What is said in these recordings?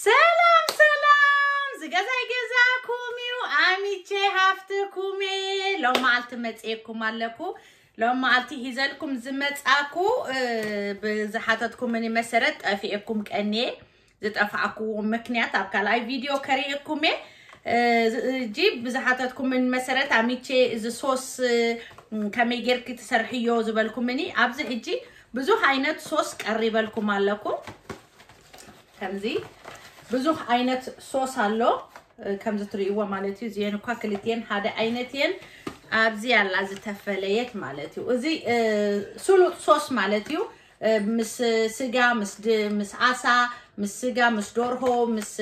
ሰላም ሰላም! ዝገዛይ ገዛኩም እዩ ኣሚቼ ሃፍትኩም ሎም መዓልቲ መፅየኩም ኣለኩ ሎም መዓልቲ ሂዘልኩም ዝመፃኩ ብዝሓተትኩምኒ መሰረት ጠፊአኩም ቀኒየ ዝጠፋዕክዎ ምክንያት ኣብ ካልኣይ ቪድዮ ከሪእኩም እየ እጂ ብዝሓተትኩምን መሰረት ኣሚቼ እዚ ሶስ ከመይ ጌርኪ ትሰርሕዮ ዝበልኩምኒ ኣብዚ ሕጂ ብዙሕ ዓይነት ሶስ ቀሪበልኩም ኣለኩ ከምዚ ብዙሕ ዓይነት ሶስ ኣሎ ከምዚ ትርእይዎ ማለት እዩ። እዚአን እኳ ክልትየን ሓደ ዓይነት እየን ኣብዚ ኣላ ዝተፈለየት ማለት እዩ። እዚ ስሉጥ ሶስ ማለት እዩ። ምስ ስጋ ምስ ዓሳ ምስ ስጋ ምስ ደርሆ ምስ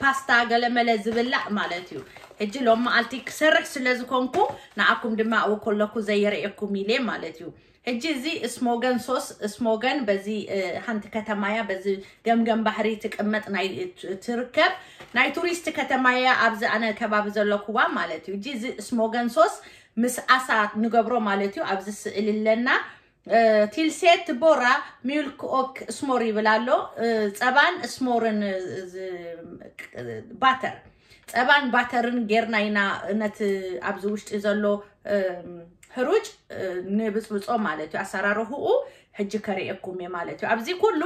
ፓስታ ገለመለ ዝብላዕ ማለት እዩ። ሕጂ ሎም መዓልቲ ክሰርሕ ስለ ዝኮንኩ ንዓኩም ድማ ኣብኡ ከለኩ ዘየርእየኩም ኢለ ማለት እዩ ሕጂ እዚ ስሞገን ሶስ ስሞገን በዚ ሓንቲ ከተማ በዚ ገምገም ባሕሪ ትቅመጥ ናይ ትርከብ። ናይ ቱሪስት ከተማ እያ ኣብዚ ኣነ ከባቢ ዘለኩዋ ማለት እዩ። ሕጂ እዚ ስሞገን ሶስ ምስ ዓሳ ንገብሮ ማለት እዩ። ኣብዚ ስእሊ ኣለና። Tillsätt bara mjölk och smör ይብል ኣሎ ፀባን smör ን ባተር። ፀባን ባተርን ጌርና ኢና ነቲ ኣብዚ ውሽጢ ዘሎ ሕሩጭ ንብፅብፆ ማለት እዩ። ኣሰራርሕኡ ሕጂ ከሪአኩም እየ ማለት እዩ። ኣብዚ ኩሉ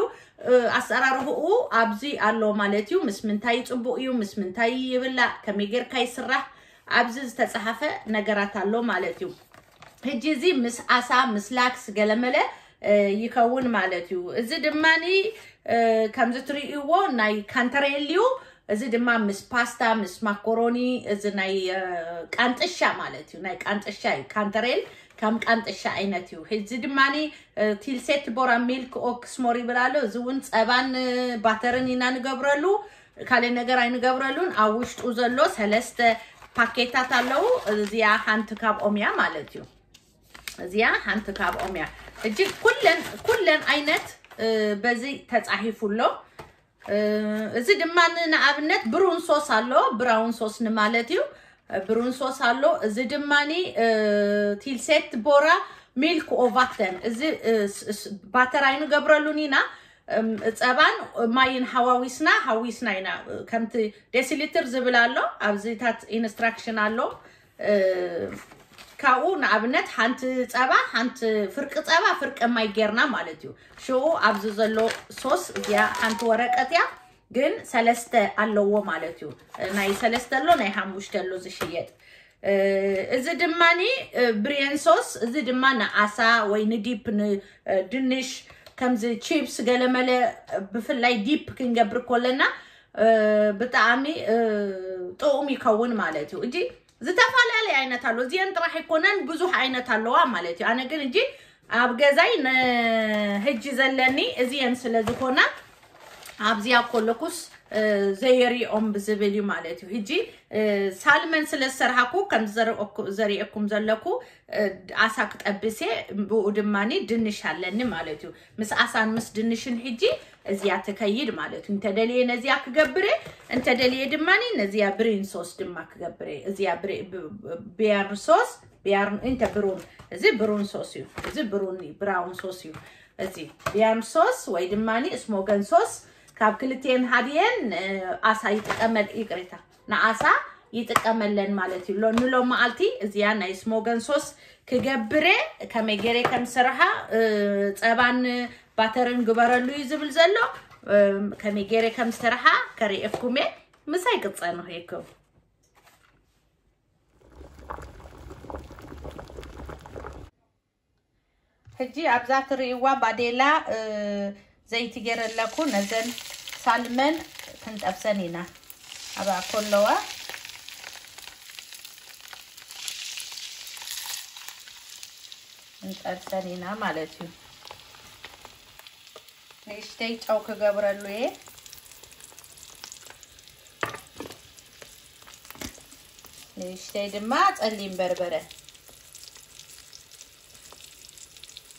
ኣሰራርሕኡ ኣብዚ ኣሎ ማለት እዩ። ምስ ምንታይ ፅቡቅ እዩ? ምስ ምንታይ ይብላዕ? ከመይ ጌርካ ይስራሕ? ኣብዚ ዝተፀሓፈ ነገራት ኣሎ ማለት እዩ። ሕጂ እዚ ምስ ዓሳ ምስ ላክስ ገለመለ ይከውን ማለት እዩ። እዚ ድማኒ ከምዚ ትርእይዎ ናይ kantarell እዩ እዚ ድማ ምስ ፓስታ ምስ ማኮሮኒ እዚ ናይ ቃንጥሻ ማለት እዩ። ናይ ቃንጥሻ እዩ። kantarell ከም ቃንጥሻ ዓይነት እዩ። እዚ ድማኒ Tillsätt bara mjölk och ይብል ኣሎ እዚ እውን ፀባን butter ን ኢና ንገብረሉ። ካልእ ነገር ኣይንገብረሉን። ኣብ ውሽጡ ዘሎ ሰለስተ ፓኬታት ኣለው እዚኣ ሓንቲ ካብኦም እያ ማለት እዩ። እዚኣ ሓንቲ ካብኦም እያ ሕጂ ኩለን ኩለን ዓይነት በዚ ተፃሒፉሎ እዚ ድማ ንኣብነት brun sås ኣሎ brown sauce ንማለት እዩ። brun sås ኣሎ እዚ ድማኒ Tillsätt bara mjölk och vatten። እዚ butter ኣይንገብረሉን ኢና ፀባን ማይን ሓዋዊስና ሓዊስና ኢና። ከምቲ deciliter ዝብል ኣሎ ኣብዚታት instruction ኣሎ ካብኡ ንኣብነት ሓንቲ ፀባ ሓንቲ ፍርቂ ፀባ ፍርቂ ማይ ጌርና ማለት እዩ። ሽኡ ኣብዚ ዘሎ ሶስ እዚኣ ሓንቲ ወረቀት እያ ግን ሰለስተ ኣለዎ ማለት እዩ። ናይ ሰለስተ ኣሎ ናይ ሓሙሽተ ኣሎ ዝሽየጥ። እዚ ድማኒ ብሪየን ሶስ እዚ ድማ ንዓሳ ወይ ን dip ንድንሽ ከምዚ ቺፕስ ገለመለ ብፍላይ dip ክንገብር ከለና ብጣዕሚ ጥዑም ይከውን ማለት እዩ። እጂ ዝተፈላለየ ዓይነት ኣሎ እዚአን ጥራሕ ኣይኮነን ብዙሕ ዓይነት ኣለዋ ማለት እዩ። ኣነ ግን እጂ ኣብ ገዛይ ንሕጂ ዘለኒ እዚአን ስለ ኣብዚኣ ከለኩስ ዘየሪኦም ብዝብል እዩ ማለት እዩ። ሕጂ ሳልመን ስለ ዝሰርሓኩ ከም ዘሪአኩም ዘለኩ ዓሳ ክጠብሴ ብኡ ድማኒ ድንሽ ኣለኒ ማለት እዩ። ምስ ዓሳን ምስ ድንሽን ሕጂ እዚያ ትከይድ ማለት እዩ እንተደልየ ነዚያ ክገብረ እንተደልየ ድማኒ ነዚያ ብሪን ሶስ ድማ ክገብረ እዚያ ቢያር ሶስ ቢያር እንተ ብሩን እዚ ብሩን ሶስ እዩ እዚ ብሩን ብራውን ሶስ እዩ እዚ ቢያር ሶስ ወይ ድማኒ ስሞገን ሶስ ካብ ክልቴን ሃድየን ዓሳ ይጥቀመል ይቅሬታ ንዓሳ ይጥቀመለን ማለት እዩ ንሎም መዓልቲ እዚኣ ናይ ስሞገን ሶስ ክገብረ ከመይ ገይረ ከም ስርሓ ፀባን ባተርን ግበረሉ እዩ ዝብል ዘሎ ከመይ ገይረ ከም ስርሓ ከሪአኩም እየ ምሳይ ቅፀን ንኽየኩም ሕጂ ኣብዛ ትርእይዋ ባዴላ ዘይቲ ገይረለኩ ነዘን ሳልመን ክንጠብሰን ኢና። ኣብኣ ከለዋ እንጠብሰን ኢና ማለት እዩ ጨው ክገብረሉ እየ ንእሽተይ ድማ ፀሊም በርበረ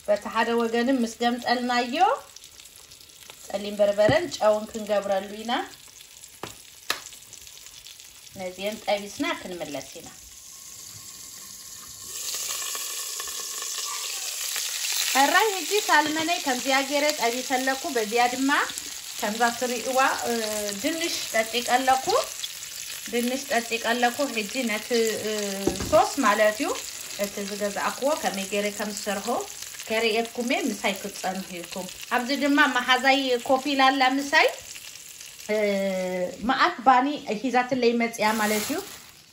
በቲ ወገንም ምስ ገምጠልናዮ ፀሊም በርበረን ጨውን ክንገብረሉ ኢና ነዚአን ጠቢስና ክንምለስ ኢና ሕራይ ሕጂ ሳልመነይ ከምዚያ ገይረ ጠቢሰለኩ በዚያ ድማ ከምዛ ትሪእዋ ድንሽ ጠጢቀ ኣለኩ ድንሽ ጠጢቀ ኣለኩ ሕጂ ነቲ ሶስ ማለት እዩ። እቲ ዝገዛእክዎ ከመይ ገይረ ከም ዝሰርሖ ከርእየትኩም እየ ምሳይ ክትፀንሑ ኢልኩም ኣብዚ ድማ መሓዛይ ኮፍ ኢላ ኣላ ምሳይ መዓት ባኒ ሒዛትለይ መፅያ ማለት እዩ።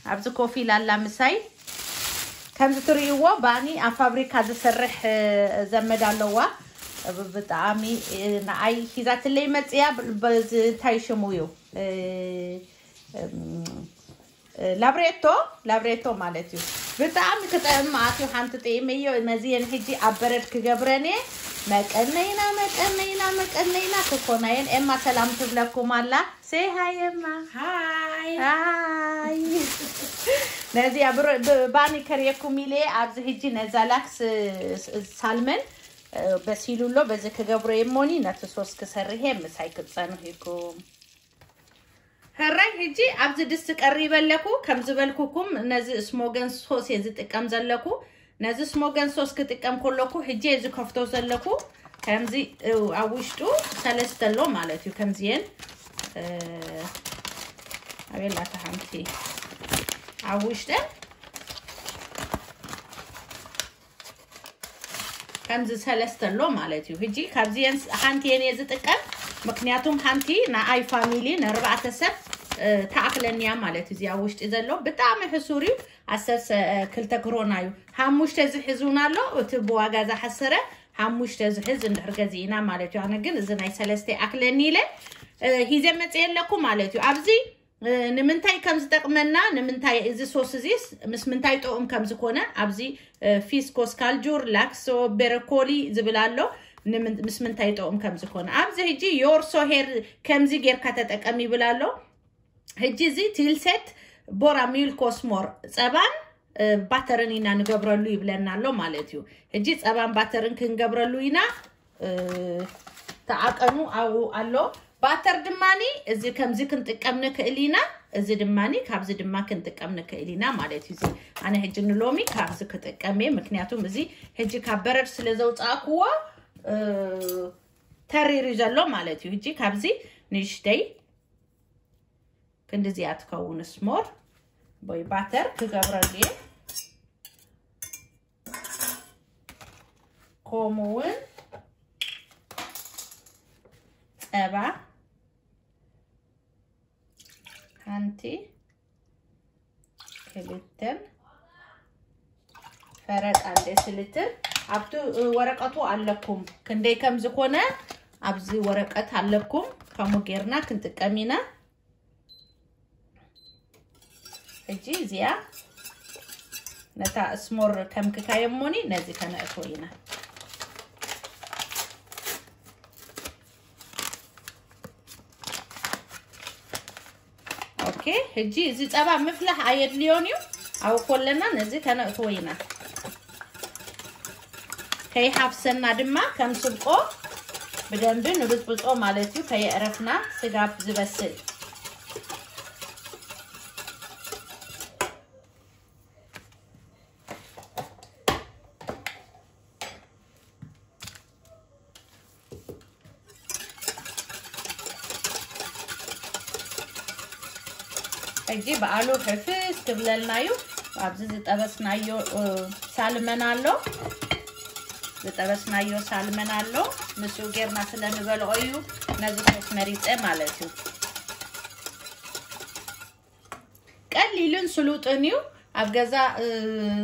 ኣብዚ ኮፍ ኢላ ኣላ ምሳይ ከምዚ ትርእይዎ ባኒ ኣብ ፋብሪካ ዝሰርሕ ዘመድ ኣለዋ። ብጣዕሚ ንዓይ ሒዛትለይ መፅያ እንታይ ሽሙ እዩ? ላብሬቶ ላብሬቶ ማለት እዩ። ብጣዕሚ ክጠዕም ኣትዩ ሓንቲ ጥዒመዮ ነዚየን ሕጂ ኣብ በረድ ክገብረን እየ። መቀነይና መቀነይና መቀነይና ክኮናየን ኤማ ሰላም ትብለኩም ኣላ። ሴ ሃይ ኤማ ሃይ ነዚያ ባኒ ከርየኩም ኢለ ኣብዚ ሕጂ ነዛ lax salmon በሲሉሎ በዚ ክገብሮ የሞኒ ነቲ ሶስ ክሰርሕ ምሳይ ክትፀንሑ ኢልኩም ሕራይ ሕጂ ኣብዚ ድስቲ ቀሪበ ኣለኩ ከም ዝበልኩኩም ነዚ ስሞገን ሶስ እየ ዝጥቀም ዘለኩ። ነዚ ስሞገን ሶስ ክጥቀም ከለኩ ሕጂ እየ ዝከፍቶ ዘለኩ። ከምዚ ኣብ ውሽጡ ሰለስተ ኣሎ ማለት እዩ ከምዚየን ኣበላታ ሓንቲ ኣብ ውሽጠን ከምዚ ሰለስተ ኣሎ ማለት እዩ ሕጂ ካብዚየን ሓንቲ የን እየ ዝጥቀም ምክንያቱም ሓንቲ ንኣይ family ንኣርባዕተ ሰብ ተኣክለኒ እያ ማለት እዩ። እዚኣ ውሽጢ ዘሎ ብጣዕሚ ሕሱር እዩ። ዓሰርተ ክልተ krona እዩ። ሓሙሽተ ዝሕዙን ኣሎ። እቲ ብዋጋ ዝሓሰረ ሓሙሽተ ዝሕዝ እንድሕር ገዚእና ማለት እዩ። ኣነ ግን እዚ ናይ ሰለስተ ኣክለኒ ኢለ ሂዘ መፅየ ኣለኩ ማለት እዩ። ኣብዚ ንምንታይ ከም ዝጠቅመና ንምንታይ እዚ ሶስ እዚ ምስ ምንታይ ጥዑም ከም ዝኮነ ኣብዚ ፊስኮስ ካልጁር ላክሶ ቤረኮሊ ዝብል ኣሎ። ምስ ምንታይ ጥዑም ከም ዝኮነ ኣብዚ ሕጂ ዮርሶ ሄር ከምዚ ጌርካ ተጠቀም ይብል ኣሎ። ሕጂ እዚ ቲልሴት ቦራ ሚልኮስሞር ፀባን ባተርን ኢና ንገብረሉ ይብለና ኣሎ ማለት እዩ። ሕጂ ፀባን ባተርን ክንገብረሉ ኢና ተዓቀኑ ኣብኡ ኣሎ butter ድማኒ እዚ ከምዚ ክንጥቀም ንክእል ኢና። እዚ ድማኒ ካብዚ ድማ ክንጥቀም ንክእል ኢና ማለት እዩ። ኣነ ሕጂ ንሎሚ ካብዚ ክጥቀም እየ። ምክንያቱም እዚ ሕጂ ካብ በረድ ስለ ዘውፃእክዎ ተሪሩ ዘሎ ማለት እዩ። ሕጂ ካብዚ ንእሽተይ ክንዲዚኣ ትከውን smör ወይ butter ክገብረሉ እየ ከምኡ እውን ፀባ ክልተን ፈረቃ ደስ ልትል ኣብቲ ወረቀቱ ኣለኩም ክንደይ ከም ዝኮነ ኣብዚ ወረቀት ኣለኩም ከምኡ ጌርና ክንጥቀም ኢና ሕጂ እዚኣ ነታ እስሞር ከም ክካየሞኒ ነዚ ከነእትዎ ኢና ኦኬ ሕጂ እዚ ፀባ ምፍላሕ ኣየድልዮን እዩ ኣብ ኮለና ነዚ ከነእትዎ ኢና ከይሓፍሰና ድማ ከም ስብቆ ብደንቢ ንብፅብፆ ማለት እዩ። ከየዕረፍና ስጋ ዝበስል ሕጂ በዓሉ ሕፍስ ክብለልና እዩ ኣብዚ ዝጠበስናዮ ሳልመን ኣሎ ዝጠበስናዮ ሳልመን ኣሎ ምስኡ ጌርና ስለንበልዖ እዩ። ነዚ ሶስ መሪፀ ማለት እዩ። ቀሊልን ስሉጥን እዩ። ኣብ ገዛ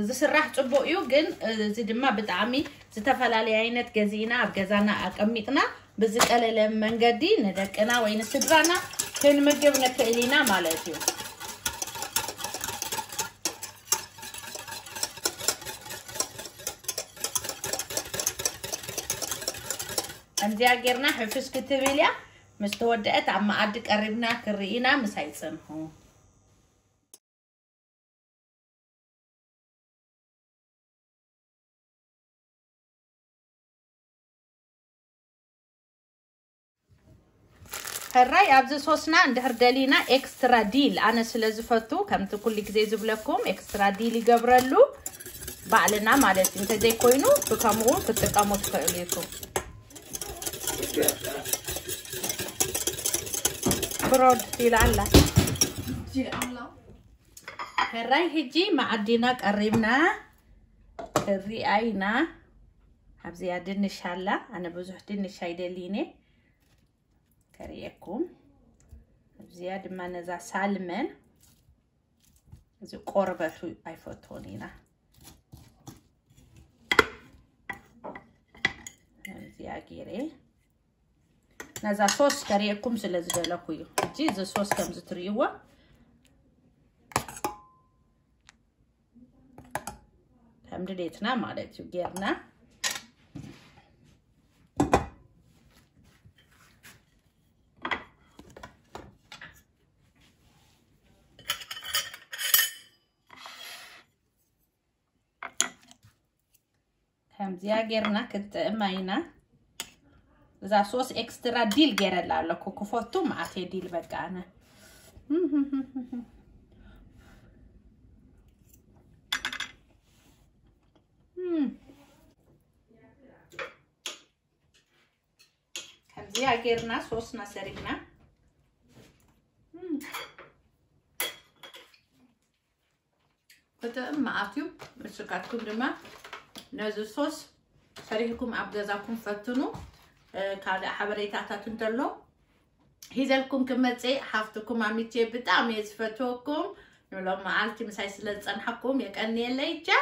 ዝስራሕ ፅቡቅ እዩ። ግን እዚ ድማ ብጣዕሚ ዝተፈላለየ ዓይነት ገዚእና ኣብ ገዛና ኣቀሚጥና ብዝቀለለ መንገዲ ንደቅና ወይ ንስድራና ክንምግብ ንክእል ኢና ማለት እዩ ከምዚያ ጌርና ሕፍስ ክትብል እያ ምስ ተወድአት ኣብ መኣዲ ቀሪብና ክርኢና ምስ ኣይፅንሑ ሕራይ ኣብዚ ሶስና እንድሕር ደሊና ኤክስትራ ዲል ኣነ ስለ ዝፈቱ ከምቲ ኩሉ ግዜ ዝብለኩም ኤክስትራ ዲል ይገብረሉ ባዕልና ማለት እዩ። እንተዘይኮይኑ ብከምኡ ክትጥቀሙ ትኽእሉ ኢኩም ብሮድ ይላላ. ከራይ ሕጂ ማዓዲና ቀሪብና ክሪኣይና ኣብዚኣ ድንሽ ኣላ ኣነ ብዙሕ ድንሽ ኣይደሊነ ከርእየኩም ኣብዚኣ ድማ ነዛ ሳልመን እዚ ቆርበቱ ኣይፈትዎን ኢና። ኣብዚኣ ገይረ ነዛ ሶስ ከርእየኩም ስለ ዝደለኩ እዩ። ሕጂ እዚ ሶስ ከም ዝትርእይዎ ከም ድሌትና ማለት እዩ። ጌርና ከምዚያ ጌርና ክትጥዕማ ኢና እዛ ሶስ extra dill ገይረላ ኣለኩ ክፈቱ ማዓተ dill በቃ ኣነ ከምዚያ ጌርና ሶስና ሰሪግና ክጥዕም ማዓትዩ ምስካትኩም ድማ ነዚ ሶስ ሰሪሕኩም ኣብ ገዛኩም ፈትኑ ካልእ ሓበሬታታት እንተሎ ሂዘልኩም ክመፅእ ሓፍትኩም ኣሚቼ ብጣዕሚ እየ ዝፈትወኩም ንብሎም መዓልቲ ምሳይ ስለ ዝፀንሐኩም የቀኒየለይ ቻ